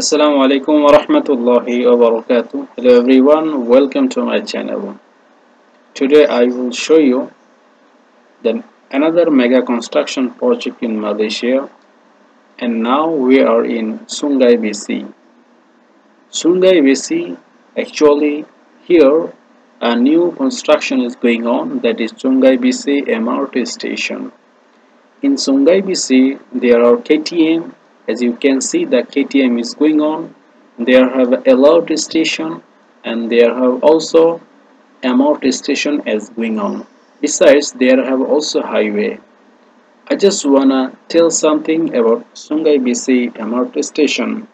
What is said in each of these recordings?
Assalamu alaikum wa rahmatullahi wa barakatuh. Hello everyone, welcome to my channel. Today I will show you the another mega construction project in Malaysia and now we are in Sungai Besi. Sungai Besi actually here a new construction is going on that is Sungai Besi MRT station. In Sungai Besi there are KTM as you can see the KTM is going on. There have a LRT station and there have also MRT station as going on. Besides there have also highway. I just wanna tell something about Sungai Besi MRT station.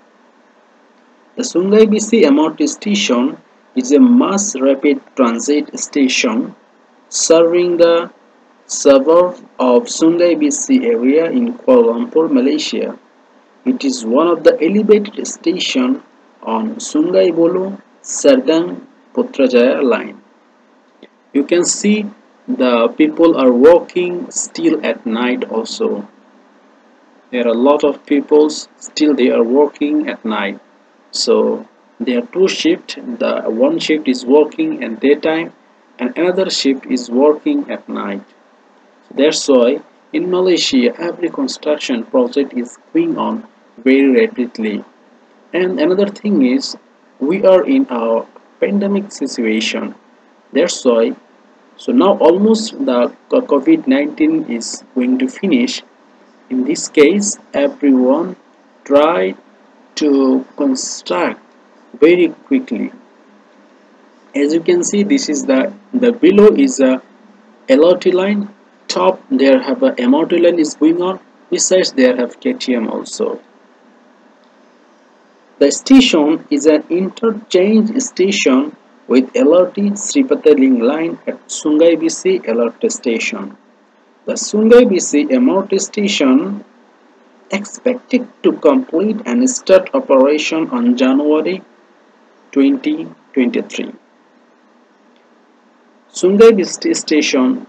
The Sungai Besi MRT station is a mass rapid transit station serving the suburb of Sungai Besi area in Kuala Lumpur, Malaysia. It is one of the elevated stations on Sungai Buloh Serdang Putrajaya line. You can see the people are walking still at night also. There are a lot of people still they are working at night. So there are two shifts. The one shift is working at daytime and another shift is working at night. That's why in Malaysia every construction project is going on very rapidly. And another thing is we are in a pandemic situation. That's why so now almost the covid-19 is going to finish. In this case everyone try to construct very quickly. As you can see this is the the below is a LRT line. Top there have a MRT line is going on. Besides there have KTM also the station is an interchange station with LRT Seri Petaling line at Sungai Besi LRT station. The Sungai Besi MRT station expected to complete and start operation on January 2023. Sungai Besi station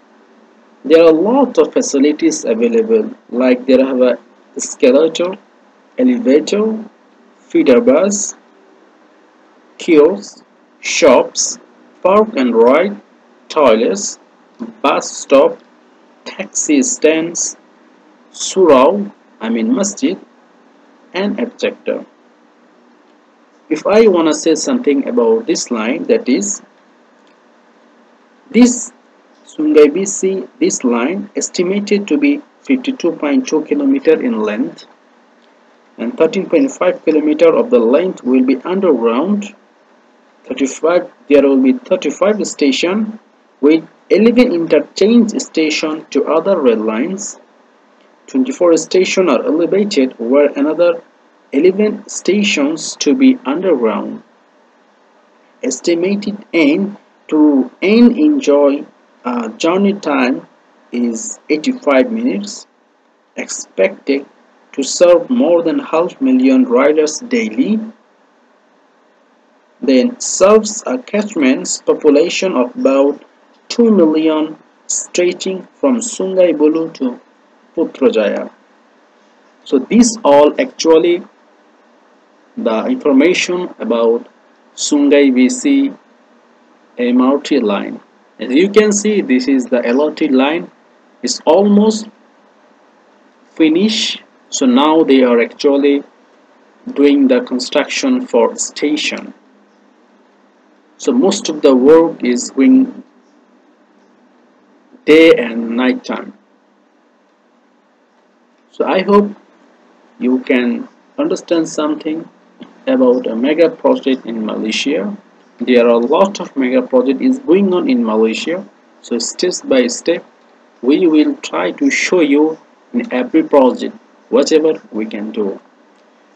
there are a lot of facilities available like there have a escalator, elevator, feeder bus, kiosks, shops, park and ride, toilets, bus stop, taxi stands, surau, I mean masjid, and etc. If I want to say something about this line, that is, this Sungai Besi, this line estimated to be 52.2 km in length and 13.5 kilometer of the length will be underground. 35 there will be 35 station with 11 interchange station to other rail lines. 24 stations are elevated where another 11 stations to be underground. Estimated end to end enjoy uh, journey time is 85 minutes. Expected to serve more than half million riders daily then serves a catchment population of about 2 million stretching from Sungai Buloh to Putrajaya. So these all actually the information about Sungai Besi MRT line. As you can see this is the LRT line It's almost finished so now they are actually doing the construction for station. So most of the work is going day and night time. So I hope you can understand something about a mega project in Malaysia. There are a lot of mega project is going on in Malaysia. So step by step we will try to show you in every project whatever we can do.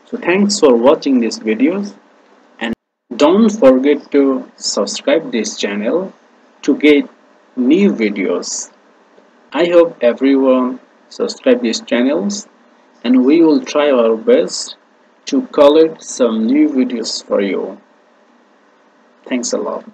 So thanks for watching these videos and don't forget to subscribe this channel to get new videos. I hope everyone subscribe these channels and we will try our best to collect some new videos for you. Thanks a lot